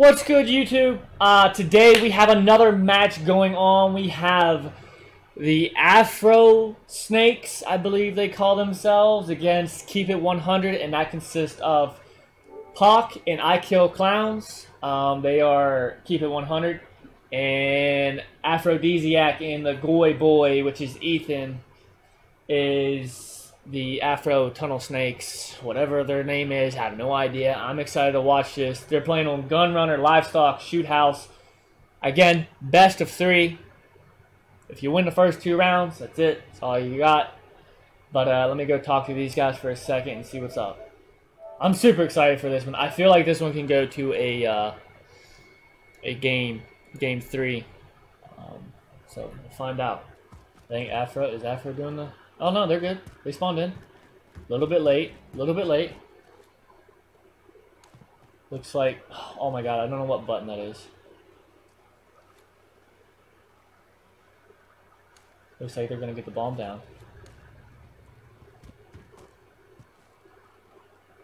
What's good, YouTube? Uh, today we have another match going on. We have the Aphro Snakes, I believe they call themselves, against Keep It 100, and that consists of Pac and I Kill Clowns. Um, they are Keep It 100, and Aphrodisiac and the Goi Boi, which is Ethan, is the Afro Tunnel Snakes, whatever their name is. I have no idea. I'm excited to watch this. They're playing on Gunrunner, Livestock, Shoot House. Again, best of three. If you win the first two rounds, that's it. That's all you got. But uh, let me go talk to these guys for a second and see what's up. I'm super excited for this one. I feel like this one can go to a uh, a game, game three. Um, so we'll find out. I think Afro is Afro doing the Oh no, they're good. They spawned in. A little bit late. A little bit late. Looks like... Oh my god, I don't know what button that is. Looks like they're gonna get the bomb down.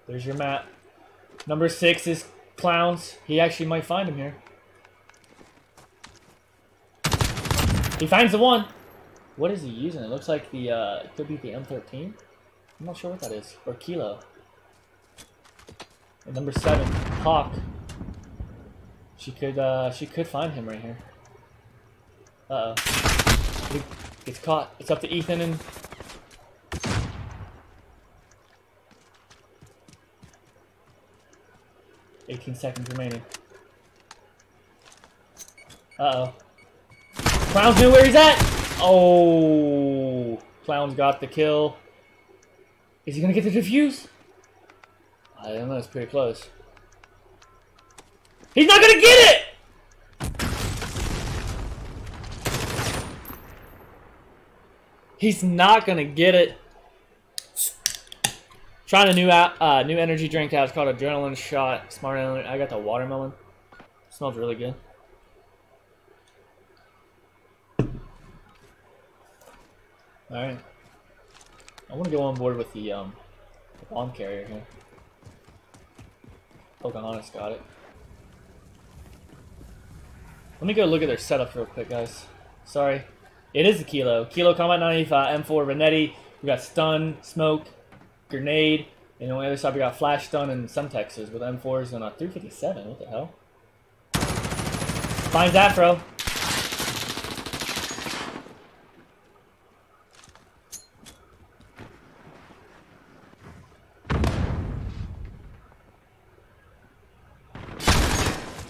There's your map. Number six is Clowns. He actually might find him here. He finds the one. What is he using? It looks like the, uh, it could be the M13. I'm not sure what that is. Or Kilo. And number seven, Hawk. She could, uh, she could find him right here. Uh-oh. He gets caught. It's up to Ethan and... Eighteen seconds remaining. Uh-oh. Clowns knew where he's at! Oh, Clown's got the kill. Is he gonna get the defuse? I don't know, it's pretty close. He's not gonna get it! He's not gonna get it. Trying a new uh, new energy drink out. It's called Adrenaline Shot. Smart I got the watermelon. smells really good. Alright. I want to go on board with the, um, the bomb carrier here. Pocahontas got it. Let me go look at their setup real quick, guys. Sorry. It is the Kilo. Kilo Combat 95, M4 Renetti. We got Stun, Smoke, Grenade, and on the other side we got Flash Stun and Semtexes with M4s and a 357. What the hell? Finds Afro.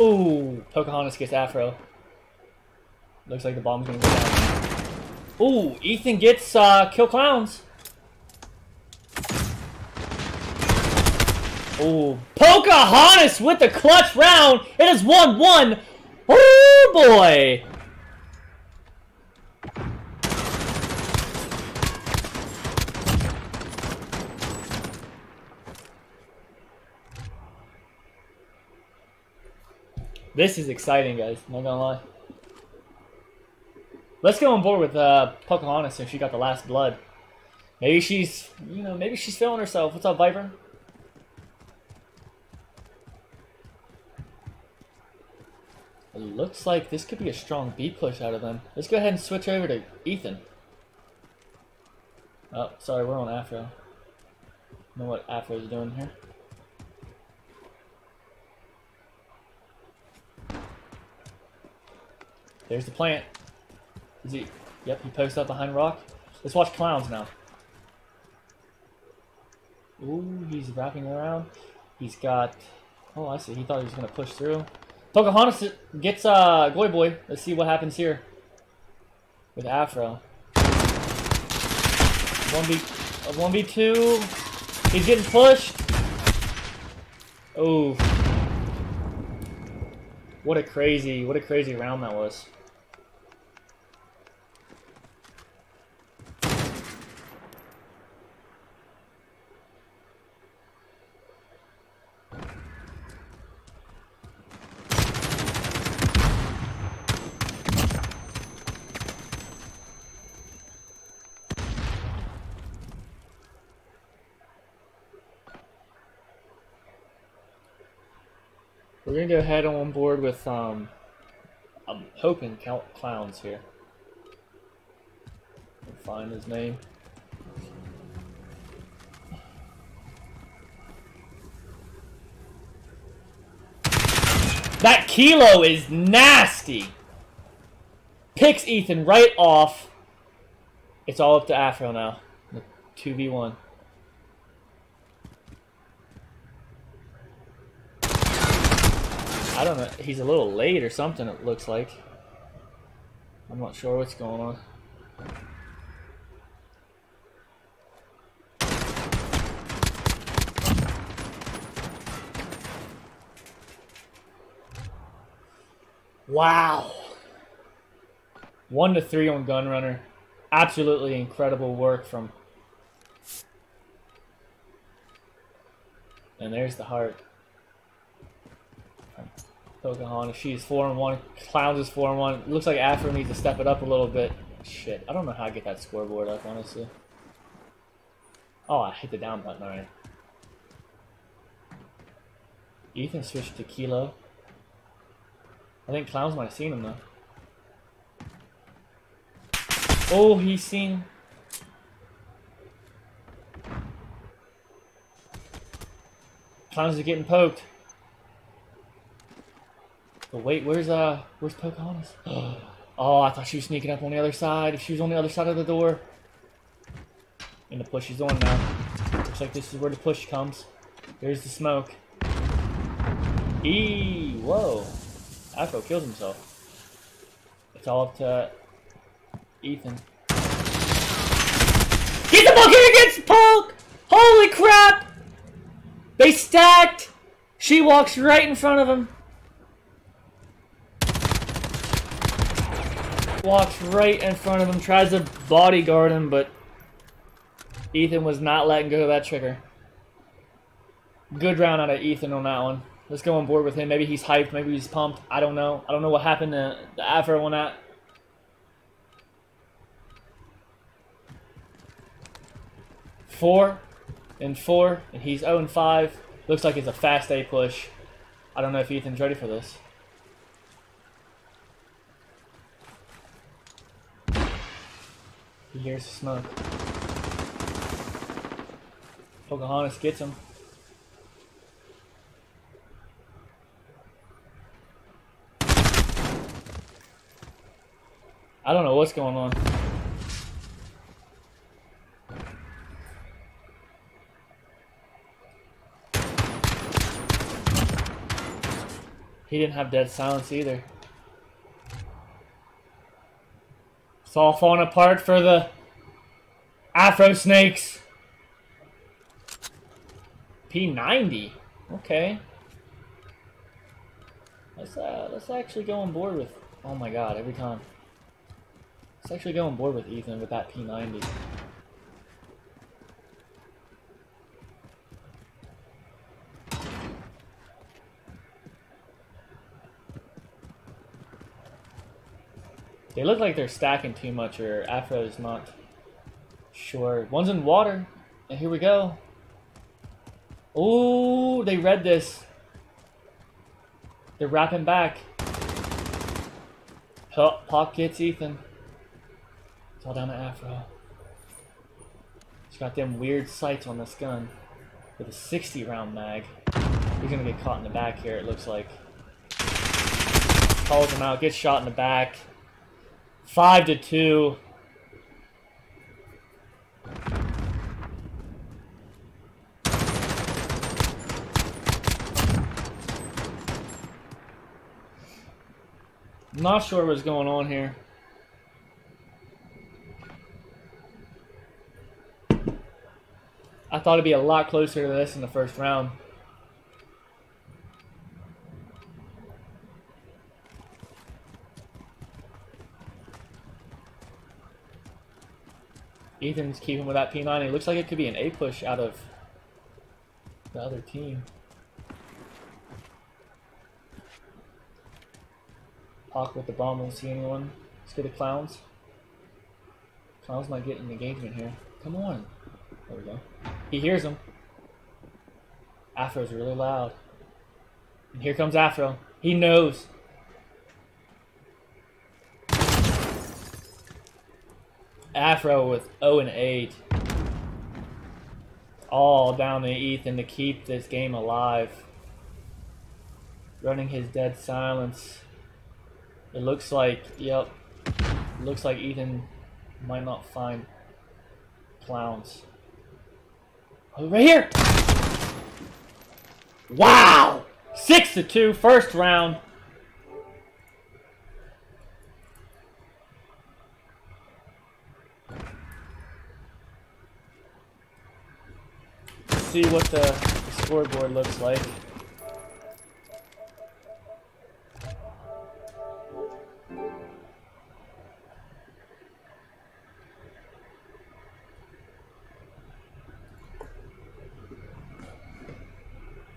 Ooh, Pocahontas gets Afro. Looks like the bomb's gonna go down. Ooh, Ethan gets uh, Kill Clowns. Ooh, Pocahontas with the clutch round. It is 1-1. Oh boy. This is exciting, guys. Not gonna lie. Let's go on board with uh, Pocahontas since she got the last blood. Maybe she's, you know, maybe she's feeling herself. What's up, Viper? It looks like this could be a strong B push out of them. Let's go ahead and switch over to Ethan. Oh, sorry, we're on Afro. know what Afro's doing here. There's the plant. Is he? Yep, he posted up behind rock. Let's watch clowns now. Ooh, he's wrapping around. He's got... Oh, I see. He thought he was going to push through. Pocahontas gets uh, Goi Boi. Let's see what happens here. With Afro. 1v... 1v2. He's getting pushed. Oh. What a crazy, what a crazy round that was. Gonna go ahead on board with um I'm hoping count clowns here. Find his name. That kilo is nasty. Picks Ethan right off. It's all up to Afro now. 2v1. I don't know. He's a little late or something, it looks like. I'm not sure what's going on. Wow. One to three on Gunrunner. Absolutely incredible work from. And there's the heart. Pocahontas, she's 4 and 1. Clowns is 4 and 1. Looks like Afro needs to step it up a little bit. Shit, I don't know how I get that scoreboard up, honestly. Oh, I hit the down button alright. Ethan switched to Kilo. I think Clowns might have seen him, though. Oh, he's seen... Clowns is getting poked. But wait, where's uh, where's Pocahontas? Oh, I thought she was sneaking up on the other side. If she was on the other side of the door. And the push is on now. Looks like this is where the push comes. There's the smoke. E whoa. Afro killed himself. It's all up to Ethan. Get the ball here against Poke! Holy crap! They stacked! She walks right in front of him. Walks right in front of him, tries to bodyguard him, but Ethan was not letting go of that trigger. Good round out of Ethan on that one. Let's go on board with him. Maybe he's hyped. Maybe he's pumped. I don't know. I don't know what happened to the Afro on that. Four and four, and he's 0 and 5. Looks like it's a fast A push. I don't know if Ethan's ready for this. He hears smoke. Pocahontas gets him. I don't know what's going on. He didn't have dead silence either. It's all falling apart for the Aphro Snakes. P90. Okay. Let's uh let's actually go on board with oh my god, every time. Let's actually go on board with Ethan with that P90. They look like they're stacking too much, or Afro is not sure. One's in water, and here we go. Oh, they read this. They're wrapping back. Pop gets Ethan. It's all down to Afro. He's got them weird sights on this gun with a 60 round mag. He's gonna get caught in the back here, it looks like. Calls him out, gets shot in the back. Five to two. Not sure what's going on here. I thought it'd be a lot closer to this in the first round. Ethan's keeping with that P9. It looks like it could be an A push out of the other team. Hawk with the bomb, won't see anyone. Let's the clowns. Clowns might get an engagement here. Come on. There we go. He hears him. Afro's really loud. And here comes Afro. He knows. Afro with 0 and 8. All down to Ethan to keep this game alive. Running his dead silence. It looks like, yep. Looks like Ethan might not find clowns. Oh, right here! Wow! Six to two, first round. See what the, the scoreboard looks like.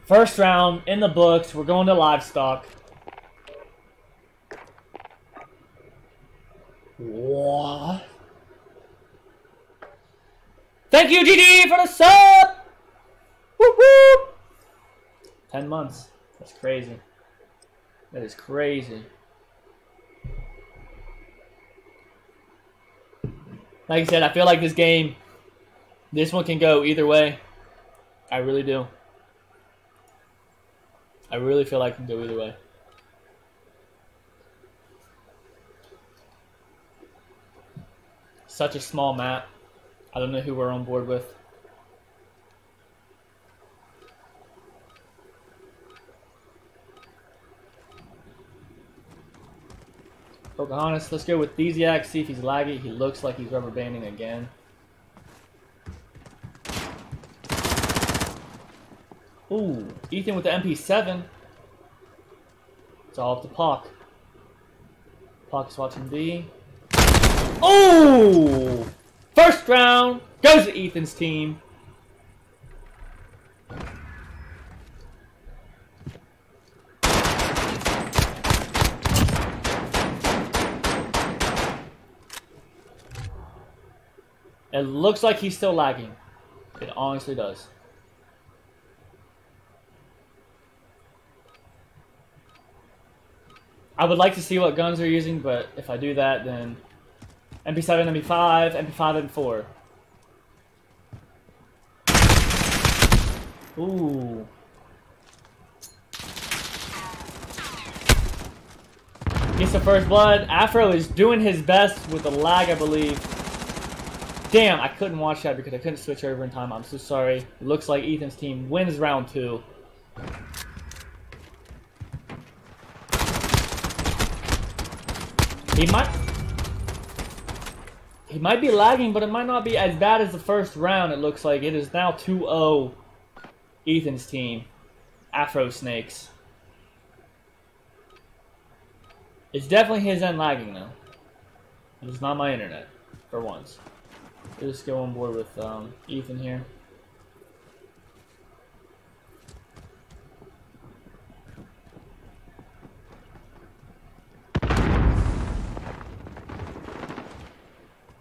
First round in the books. We're going to livestock. What? Thank you, GD, for the sub! 10 months. That's crazy. That is crazy. Like I said, I feel like this game, this one can go either way. I really do. I really feel like it can go either way. Such a small map. I don't know who we're on board with. Pocahontas, let's go with Thesiac, see if he's laggy. He looks like he's rubber banding again. Ooh, Ethan with the MP7. It's all up to Pock. Pock's watching B. Oh! First round goes to Ethan's team. It looks like he's still lagging. It honestly does. I would like to see what guns they're using, but if I do that, then MP7, MP5, MP5, MP4. Ooh. Gets the first blood. Afro is doing his best with the lag, I believe. Damn, I couldn't watch that because I couldn't switch over in time. I'm so sorry. It looks like Ethan's team wins round two. He might... He might be lagging, but it might not be as bad as the first round, it looks like. It is now 2-0 Ethan's team. Aphro Snakes. It's definitely his end lagging, though. It's not my internet, for once. I'll just go on board with um, Ethan here.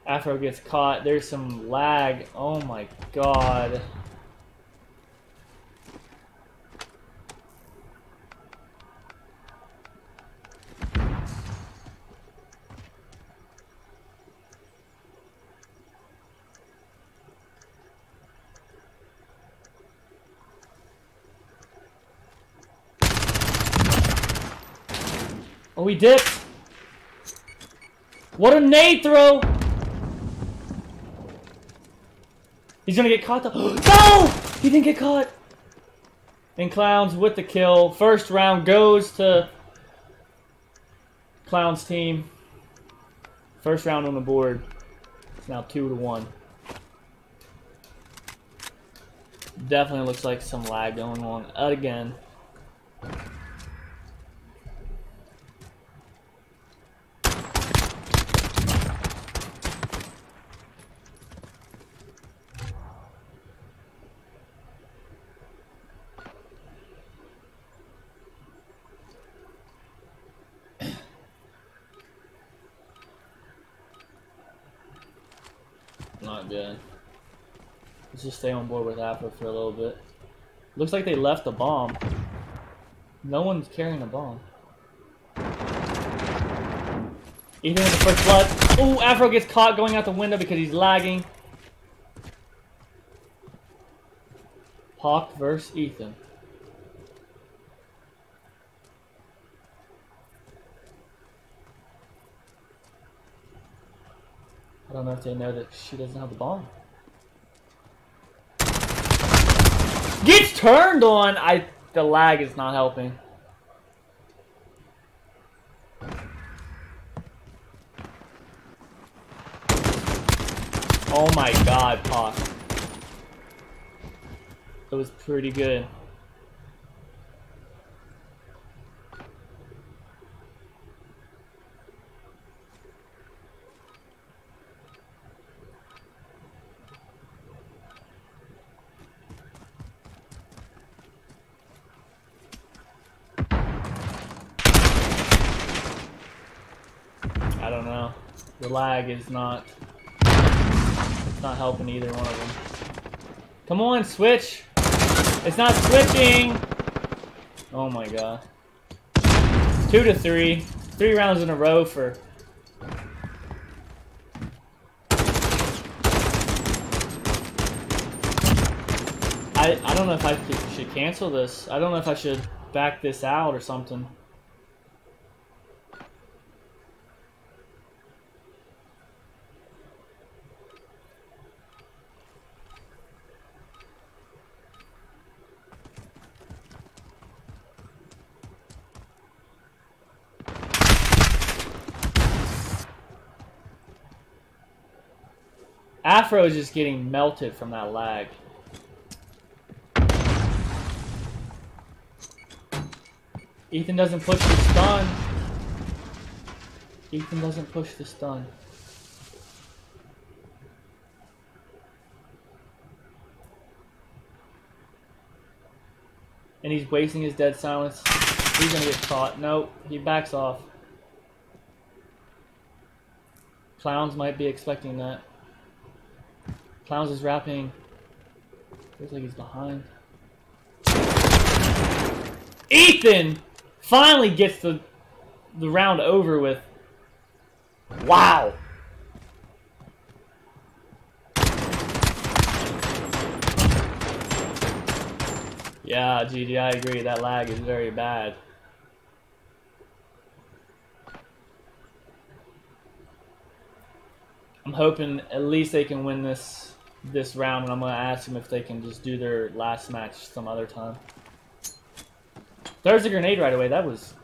Afro gets caught. There's some lag. Oh my god. Dipped. What a nade throw! He's gonna get caught though. no! He didn't get caught! And Clowns with the kill. First round goes to Clowns team. First round on the board. It's now two to one. Definitely looks like some lag going on again. Not good. Let's just stay on board with Afro for a little bit. Looks like they left the bomb. No one's carrying a bomb. Ethan with the first blood. Oh, Afro gets caught going out the window because he's lagging. Hawk versus Ethan. Don't know if they know that she doesn't have the bomb. Gets turned on! I the lag is not helping. Oh my god, Pac. It was pretty good. I don't know. The lag is not it's not helping either one of them. Come on, switch! It's not switching! Oh my god. Two to three. Three rounds in a row for... I, I don't know if I should cancel this. I don't know if I should back this out or something. Afro is just getting melted from that lag. Ethan doesn't push the stun. Ethan doesn't push the stun. And he's wasting his dead silence. He's gonna get caught. Nope, he backs off. Clowns might be expecting that. Clowns is rapping. Looks like he's behind. Ethan finally gets the the round over with. Wow. Yeah, GG, I agree. That lag is very bad. I'm hoping at least they can win this this round, and I'm going to ask them if they can just do their last match some other time. There's a grenade right away. That was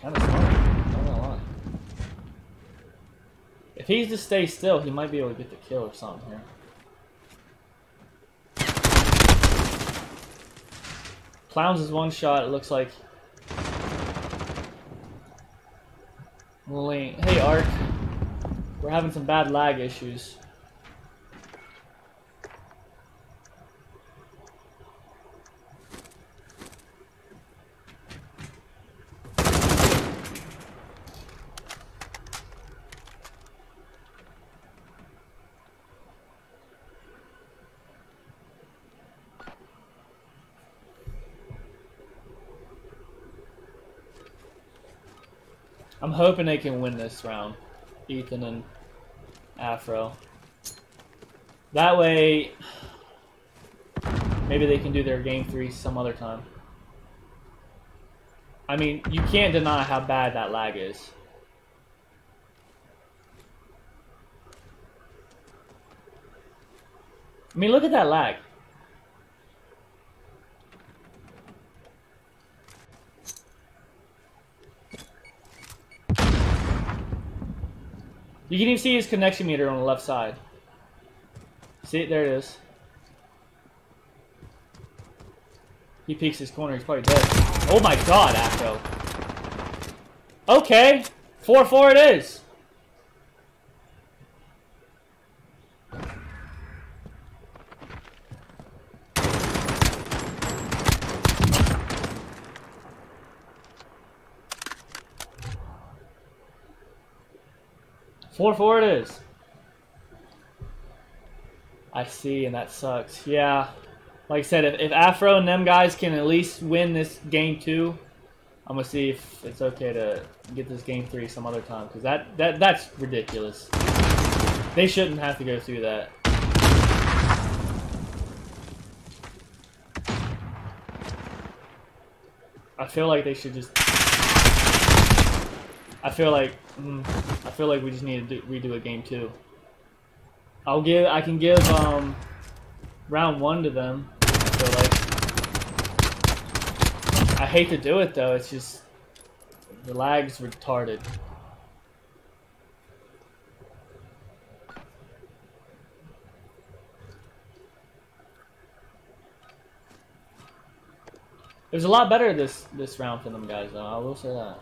kind of smart. Not gonna lie. If he just stays still, he might be able to get the kill or something here. Clowns is one shot. It looks like. Hey, Ark. We're having some bad lag issues. Hoping they can win this round. Ethan and Afro. That way, maybe they can do their game three some other time. I mean, you can't deny how bad that lag is. I mean, look at that lag. You can even see his connection meter on the left side. See it? There it is. He peeks his corner, he's probably dead. Oh my god, Afro. Okay. 4-4 it is. Four four it is. I see, and that sucks. Yeah. Like I said, if, if Afro and them guys can at least win this game two, I'm gonna see if it's okay to get this game three some other time because that that that's ridiculous. They shouldn't have to go through that. I feel like they should just. I feel like mm, I feel like we just need to do, redo a game two. I'll give I can give um round one to them. I feel like I hate to do it though. It's just the lag's retarded. It was a lot better this this round for them guys though. I will say that.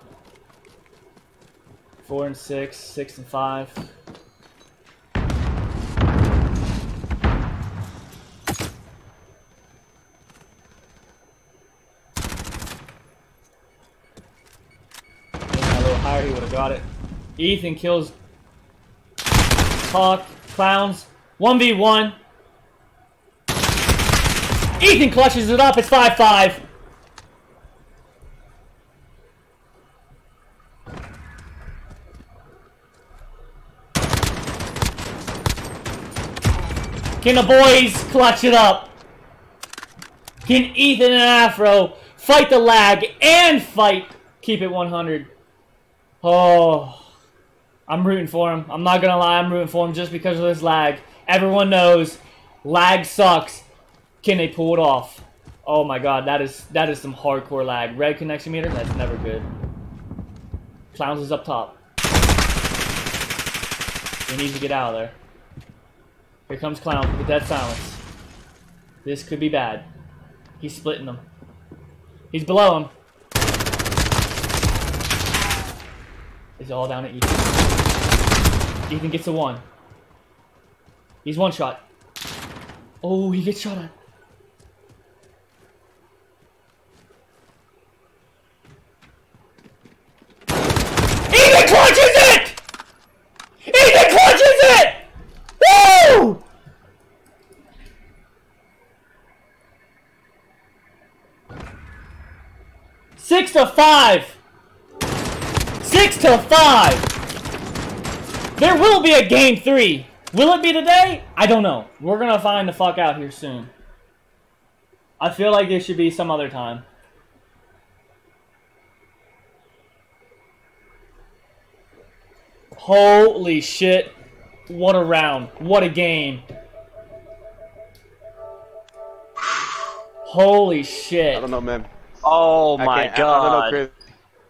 Four and six, six and five. He would have got it. Ethan kills Hawk, Clowns, 1v1. Ethan clutches it up, it's 5-5. Can the boys clutch it up? Can Ethan and Afro fight the lag and fight keep it 100? Oh, I'm rooting for him. I'm not gonna lie, I'm rooting for him just because of this lag. Everyone knows lag sucks. Can they pull it off? Oh my god, that is that is some hardcore lag. Red connection meter, that's never good. Clowns is up top. He needs to get out of there. Here comes Clown with dead silence. This could be bad. He's splitting them. He's below him. It's all down at Ethan. Ethan gets a one. He's one shot. Oh, he gets shot at. Ethan clutches it! Ethan clutches it! Woo! Six to five. Six to five. There will be a game three. Will it be today? I don't know. We're gonna find the fuck out here soon. I feel like there should be some other time. Holy shit. What a round. What a game. Holy shit. I don't know, man. Oh I my can't- I don't know, god. Chris.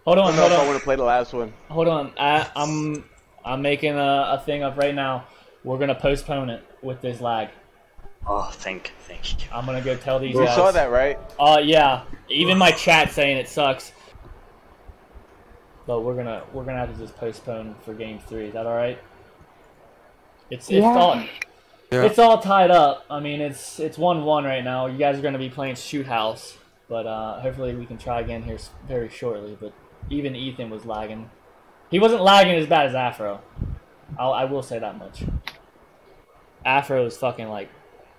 Hold I on, don't know hold if I on. want to play the last one. Hold on. I, I'm I'm making a, a thing up right now. We're gonna postpone it with this lag. Oh, thank, thank you. I'm gonna go tell these You guys. saw that, right? Uh, yeah. Even my chat saying it sucks. But we're gonna we're gonna have to just postpone for game three. Is that all right? It's it's Yeah. all Yeah. it's all tied up. I mean, it's it's one one right now. You guys are gonna be playing shoot house, but uh, hopefully we can try again here very shortly. But even Ethan was lagging. He wasn't lagging as bad as Afro. I'll, I will say that much. Afro is fucking like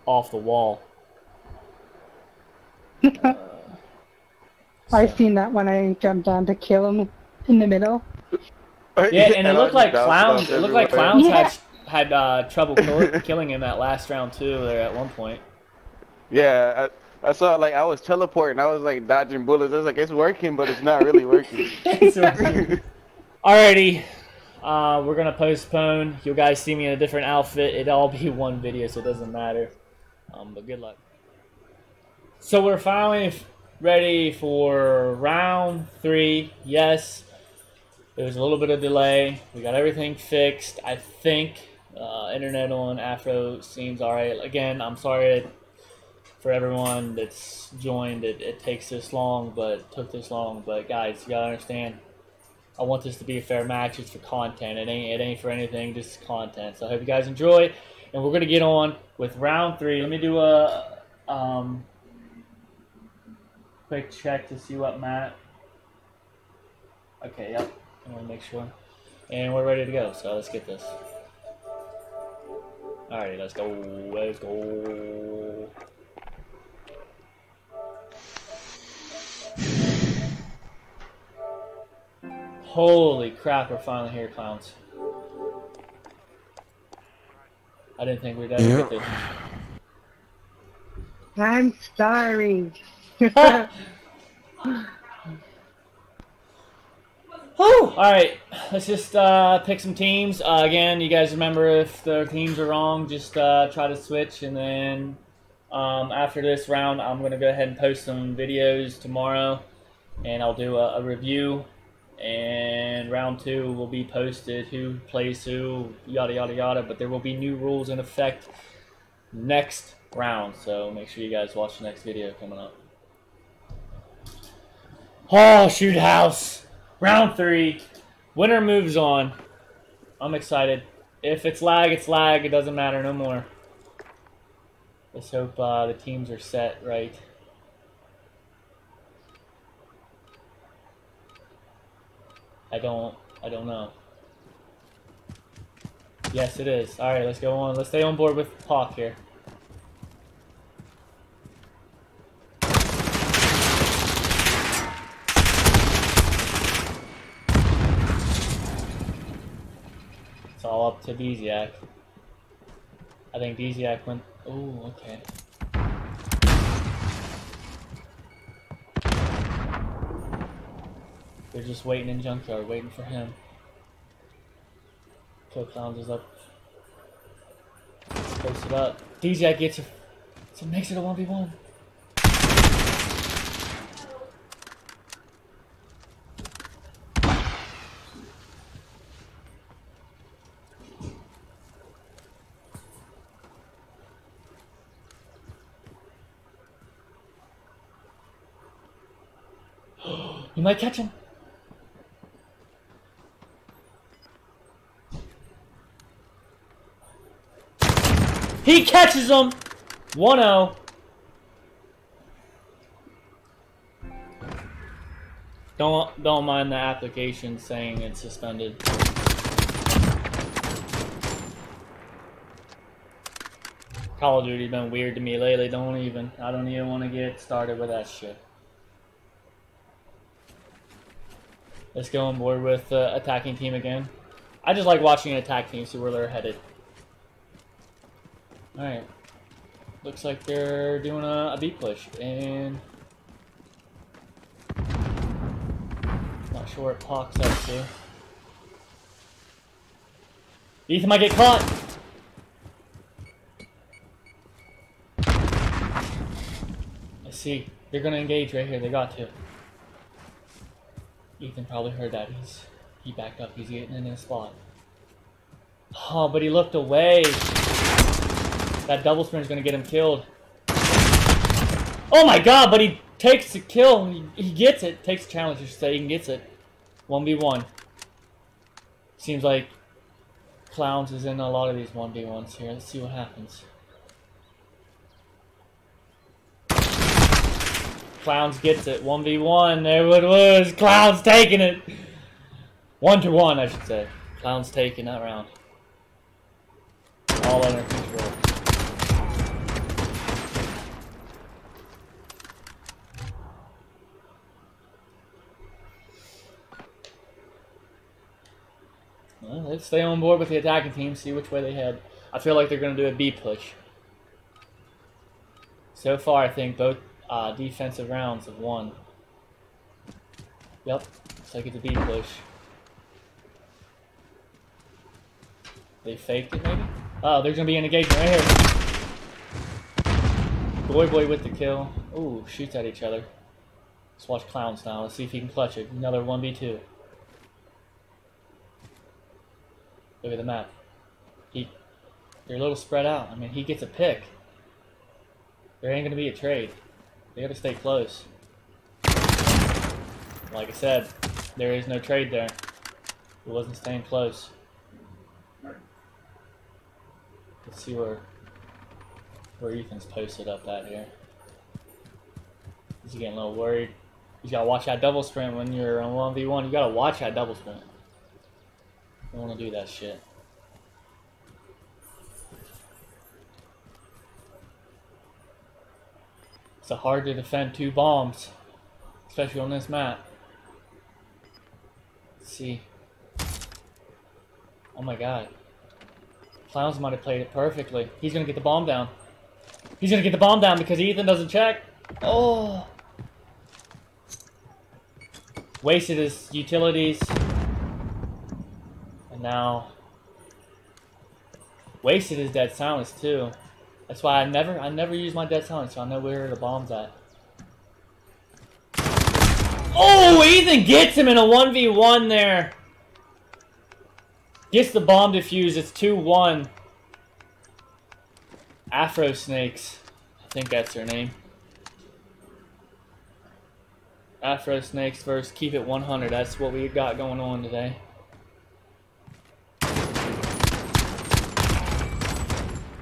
off the wall. Uh, I so- seen that when I jumped down to kill him in the middle. Yeah, and it looked like clowns. It looked like clowns Yeah. had had uh, trouble killing him that last round too. There at one point. Yeah, I, saw like I was teleporting. I was like dodging bullets. I was like, it's working, but it's not really working. Alrighty, uh, we're gonna postpone. You guys see me in a different outfit. It'll all be one video, so it doesn't matter. Um, but good luck. So we're finally ready for round three. Yes, there was a little bit of delay. We got everything fixed. I think uh, internet on Afro seems alright. Again, I'm sorry for everyone that's joined. It, it takes this long, but took this long. But guys, you gotta understand. I want this to be a fair match. It's for content. It ain't it ain't for anything. Just content. So I hope you guys enjoy, and we're gonna get on with round three. Let me do a um, quick check to see what Matt. Okay. Yep. I to make sure, and we're ready to go. So let's get this. Alrighty, let's go. Let's go. Holy crap, we're finally here, clowns. I didn't think we'd ever Yeah. get this. I'm starving. Whew! Alright, let's just uh, pick some teams. Uh, again, you guys remember if the teams are wrong, just uh, try to switch. And then um, after this round, I'm going to go ahead and post some videos tomorrow. And I'll do a, a review. And round two will be posted who plays who, yada yada yada. But there will be new rules in effect next round. So make sure you guys watch the next video coming up. Oh, shoot house. Round three. Winner moves on. I'm excited. If it's lag, it's lag. It doesn't matter no more. Let's hope uh, the teams are set right. I don't. I don't know. Yes, it is. All right, let's go on. Let's stay on board with Hawk here. It's all up to Beziak. I think Beziak went. Oh, okay. They're just waiting in junkyard, waiting for him. Kill Clowns is up. Post it up. Beziak gets it. So makes it a 1v1. You might catch him. He catches him! 1-0. Don't don't mind the application saying it's suspended. Call of Duty's been weird to me lately. Don't even. I don't even want to get started with that shit. Let's go on board with the attacking team again. I just like watching an attack team see where they're headed. Alright. Looks like they're doing a, a push, and... Not sure what Pock's up to. Ethan might get caught! I see. They're gonna engage right here, they got to. Ethan probably heard that. He's he backed up. He's getting in his spot. Oh, but he looked away. That double sprint is gonna get him killed. Oh my god! But he takes the kill. He, he gets it. Takes the challenge. I should say. He gets it. One v one. Seems like clowns is in a lot of these one v ones here. Let's see what happens. Clowns gets it. 1v1. There it was. Clowns taking it. One to one, I should say. Clowns taking that round. All under control. Well, let's stay on board with the attacking team, see which way they head. I feel like they're going to do a B push. So far, I think both uh, defensive rounds have won. Yep, looks like it's a B push. They faked it, maybe? Oh, there's gonna be an engagement right here. Boy Boy with the kill. Ooh, shoots at each other. Let's watch Clowns now. Let's see if he can clutch it. Another 1v2. Look at the map. He, they're a little spread out. I mean, he gets a pick. There ain't gonna be a trade. They gotta stay close. Like I said, there is no trade there. It wasn't staying close. Let's see where where Ethan's posted up at here. He's getting a little worried. You gotta watch that double sprint when you're on 1v1. You gotta watch that double sprint. You don't wanna do that shit. It's hard to defend two bombs, especially on this map. Let's see. Oh my god. Clowns might have played it perfectly. He's gonna get the bomb down. He's gonna get the bomb down because Ethan doesn't check. Oh. Wasted his utilities. Now wasted his dead silence too. That's why I never I never use my dead silence, so I know where the bomb's at. Oh, Ethan gets him in a 1v1 there. Gets the bomb defused. It's 2-1. Aphro Snakes. I think that's their name. Aphro Snakes versus Keep It 100. That's what we got going on today.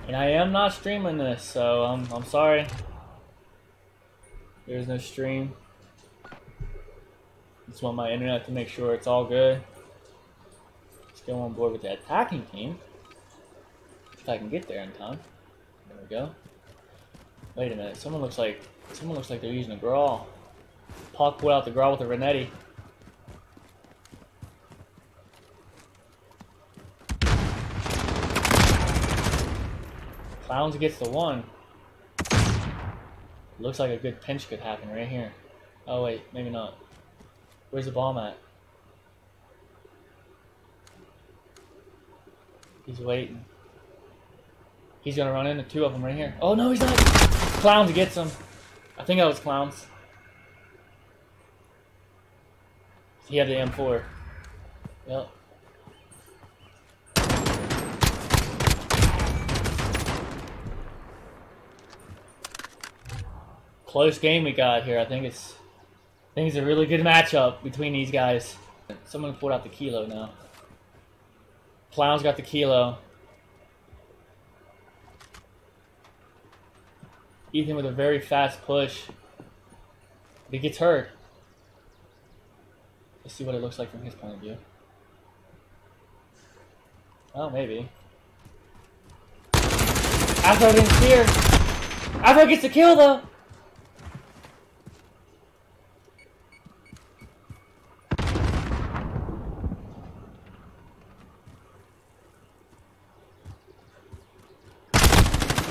And I am not streaming this, so I'm, I'm sorry. There's no stream. Just want my internet to make sure it's all good. Go on board with the attacking team. If I can get there in time. There we go. Wait a minute. Someone looks like someone looks like they're using a Grau. Puck out the Grau with a Renetti. Clowns gets the one. Looks like a good pinch could happen right here. Oh wait, maybe not. Where's the bomb at? He's waiting. He's gonna run into two of them right here. Oh no, he's not. Clowns gets him. I think that was clowns. He had the M4. Yep. Close game we got here. I think it's I think it's a really good matchup between these guys. Someone pulled out the kilo now. Clown's got the kilo. Ethan with a very fast push. But he gets hurt. Let's see what it looks like from his point of view. Oh, maybe. Afro didn't steer. Afro gets the kill though.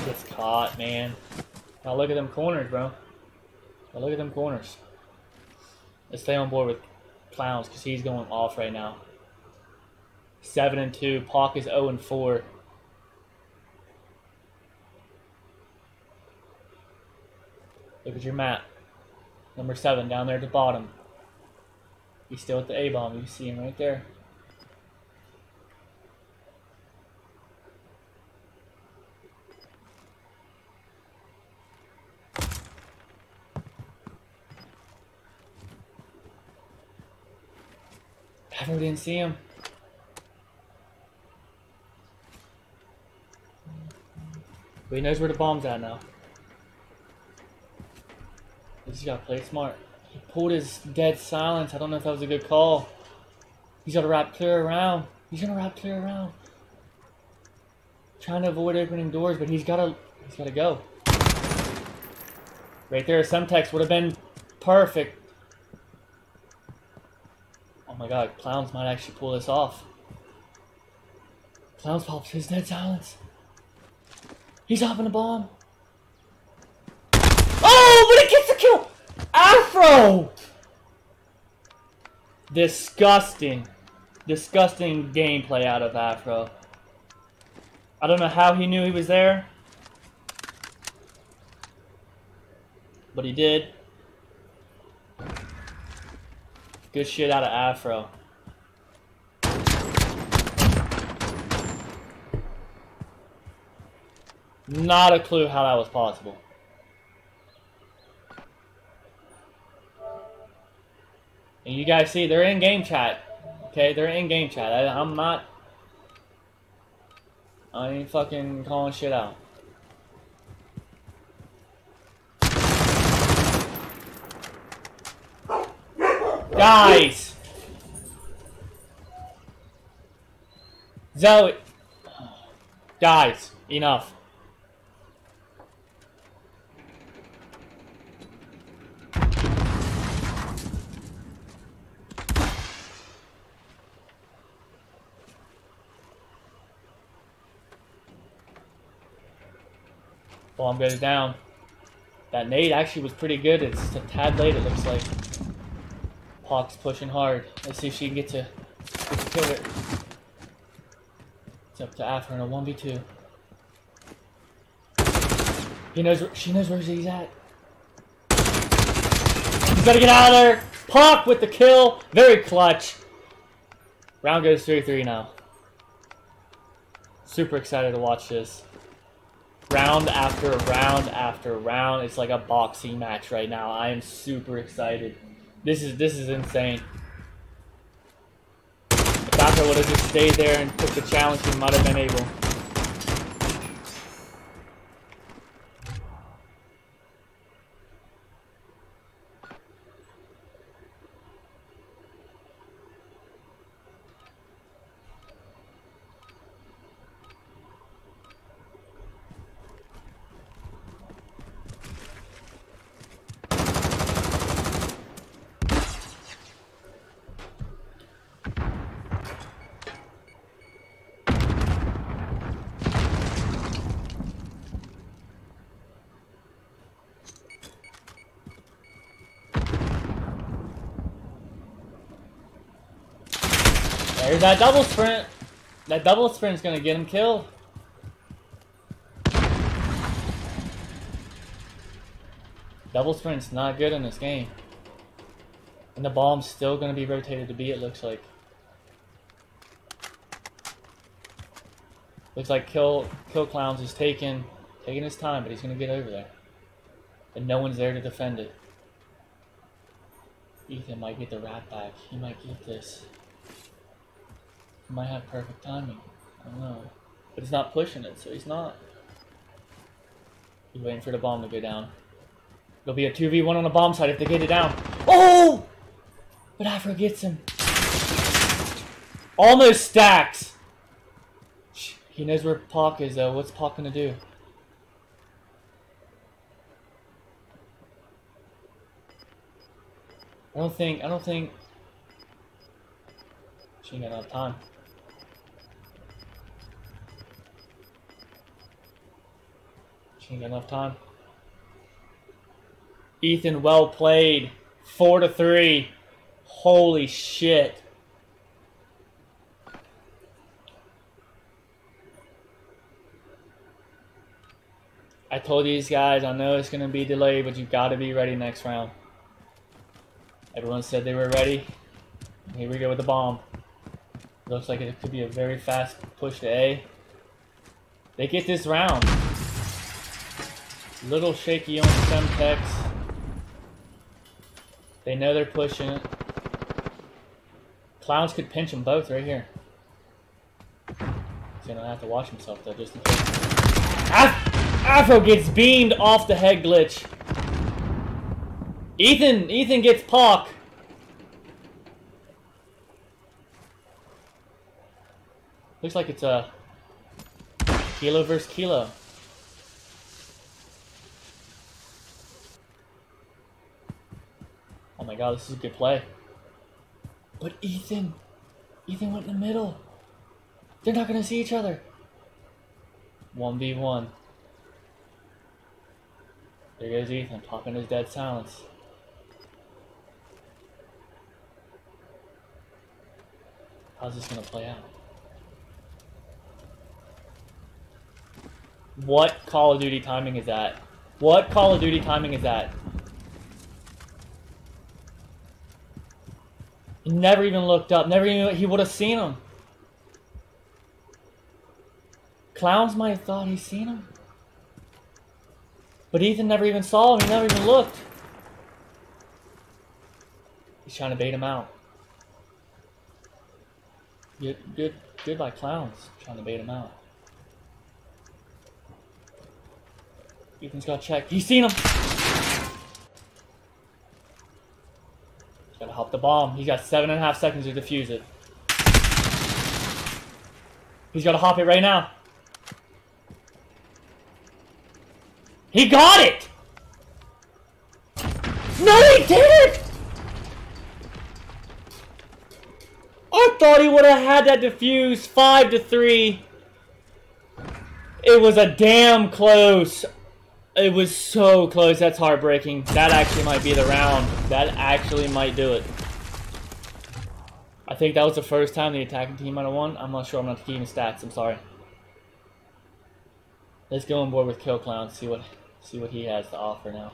Gets caught, man. Now look at them corners, bro. Now look at them corners. Let's stay on board with Clowns because he's going off right now. Seven and two. Pauk is zero and four. Look at your map. Number seven down there at the bottom. He's still at the A bomb. You see him right there. I didn't see him. But he knows where the bomb's at now. He just gotta play smart. He pulled his dead silence. I don't know if that was a good call. He's gotta wrap clear around. He's gonna wrap clear around. Trying to avoid opening doors, but he's gotta he's gotta go. Right there, Semtex would have been perfect. Oh my god, Clowns might actually pull this off. Clowns pops his dead silence. He's hopping a bomb. Oh, but it gets the kill! Afro! Disgusting. Disgusting gameplay out of Afro. I don't know how he knew he was there. But he did. Good shit out of Afro. Not a clue how that was possible. And you guys see, they're in game chat. Okay, they're in game chat. I, I'm not. I ain't fucking calling shit out. Guys! Zoe! Guys, enough. Bomb goes down. That nade actually was pretty good. It's a tad late, it looks like. Hawk's pushing hard. Let's see if she can get to, get to kill it. It's up to Afro in a 1v2. He knows she knows where he's at. He's gotta get out of there! Puck with the kill! Very clutch. Round goes 3-3 now. Super excited to watch this. Round after round after round. It's like a boxing match right now. I am super excited. This is this is insane. If Afro would have just stayed there and took the challenge, he might have been able. There's that double sprint. That double sprint's gonna get him killed. Double sprint's not good in this game. And the bomb's still gonna be rotated to B, it looks like. Looks like Kill Kill Clowns is taking taking his time, but he's gonna get over there. And no one's there to defend it. Ethan might get the rat back. He might get this. Might have perfect timing. I don't know. But he's not pushing it, so he's not. He's waiting for the bomb to go down. It'll be a 2v1 on the bomb side if they get it down. Oh! But Afro gets him. Almost stacks. He knows where Pac is though. What's Pac gonna do? I don't think, I don't think she ain't got enough time. Ain't got enough time. Ethan, well played. Four to three. Holy shit. I told these guys, I know it's going to be delayed, but you've got to be ready next round. Everyone said they were ready. Here we go with the bomb. Looks like it could be a very fast push to A. They get this round. Little shaky on Semtex. They know they're pushing it. Clowns could pinch them both right here. He's gonna have to watch himself though, just in case. Af Afro gets beamed off the head glitch. Ethan, Ethan gets Pac. Looks like it's a kilo versus kilo. My god, this is a good play. But Ethan, Ethan went in the middle. They're not gonna see each other. 1v1. There goes Ethan, talking his dead silence. How's this gonna play out? What Call of Duty timing is that? What Call of Duty timing is that? He never even looked up. Never even he would have seen him. Clowns might have thought he seen him. But Ethan never even saw him. He never even looked. He's trying to bait him out. Good, good, good by Clowns. Trying to bait him out. Ethan's got check. He's seen him. Gotta help the bomb. He's got seven and a half seconds to defuse it. He's gotta hop it right now. He got it! No, he didn't! I thought he would have had that defuse. Five to three. It was a damn close. It was so close. That's heartbreaking. That actually might be the round. That actually might do it. I think that was the first time the attacking team might have won. I'm not sure. I'm not keeping stats. I'm sorry. Let's go on board with Kill Clown. See what see what he has to offer now.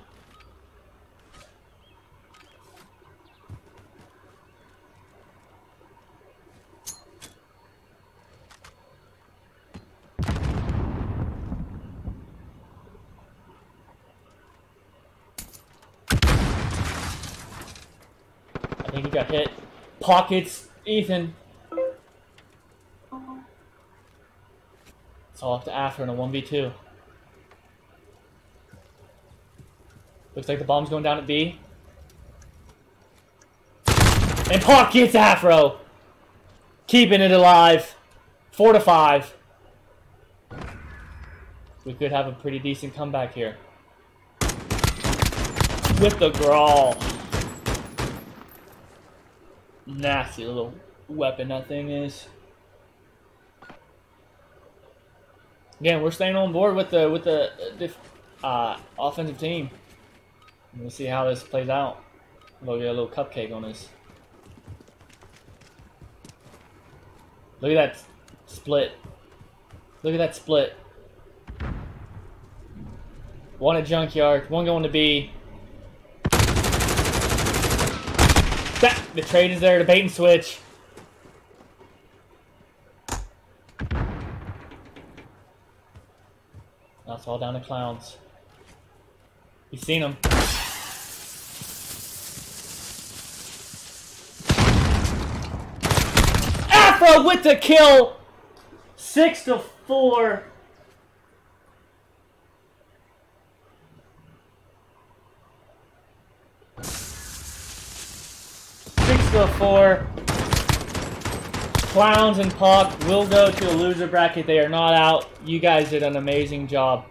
He got hit. Pockets, Ethan. It's all up to Afro in a 1v2. Looks like the bomb's going down at B. And Park gets Afro! Keeping it alive. Four to five. We could have a pretty decent comeback here. With the Grau. Nasty little weapon that thing is. Again, we're staying on board with the with the uh, offensive team. We'll see how this plays out. We'll get a little cupcake on this. Look at that split. Look at that split. One at Junkyard, one going to B. That, the trade is there to bait and switch. That's all down to clowns. You've seen them. Afro with the kill! Six to four. Four. Clowns and Puck will go to the loser bracket. They are not out. You guys did an amazing job.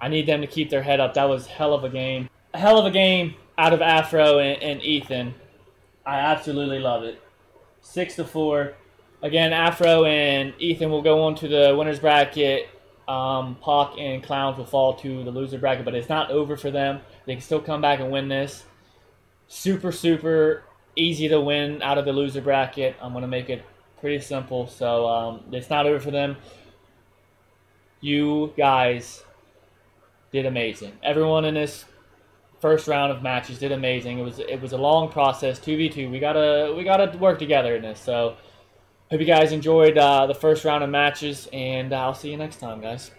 I need them to keep their head up. That was hell of a game. A hell of a game out of Afro and, and Ethan. I absolutely love it. Six to four. Again, Afro and Ethan will go on to the winners bracket. Um, Puck and Clowns will fall to the loser bracket, but it's not over for them. They can still come back and win this. Super, super easy to win out of the loser bracket. I'm going to make it pretty simple. So um, it's not over for them. You guys did amazing. Everyone in this first round of matches did amazing. It was it was a long process, two v two. We gotta we gotta work together in this. So hope you guys enjoyed uh, the first round of matches, and I'll see you next time, guys.